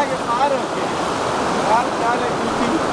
आगे आ रहे हैं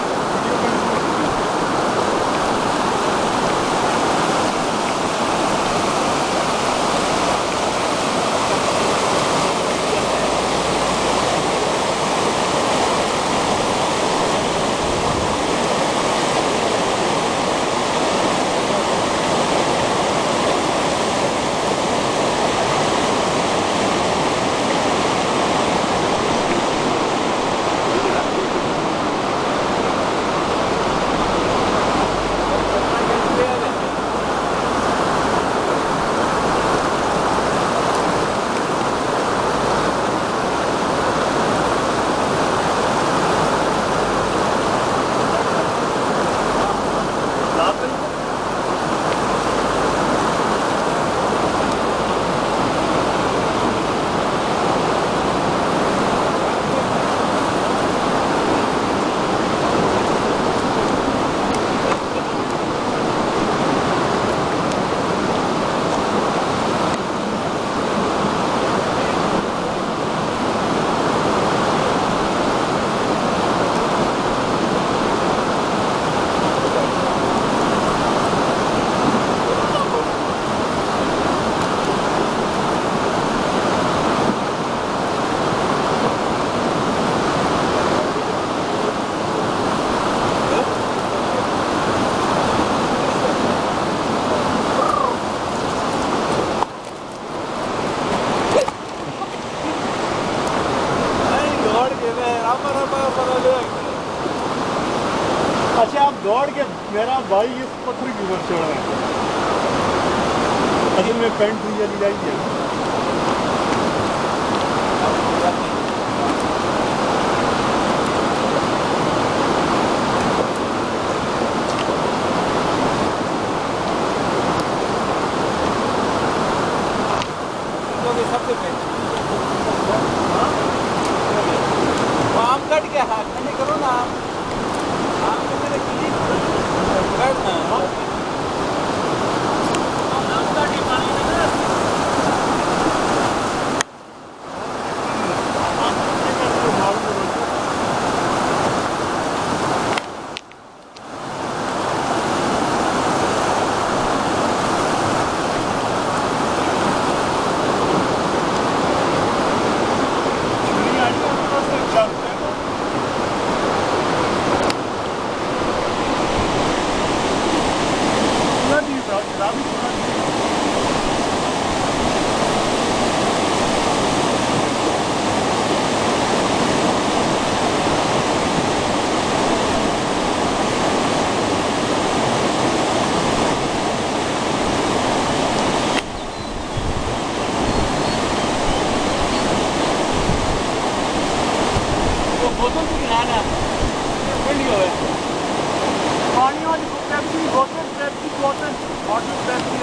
दौड़ के मेरा भाई इस पत्थर की ऊपर चढ़ रहा है। असल में पेंट हुई जाएगी। क्योंकि सबसे पहले आम कट के हाँ करो ना को मेरे की कट ना वो बोतल भी गिराना ठंडी हो गई पानी वाली पेप्सी बोतल पेप्सी बोतल वाटर पेप्सी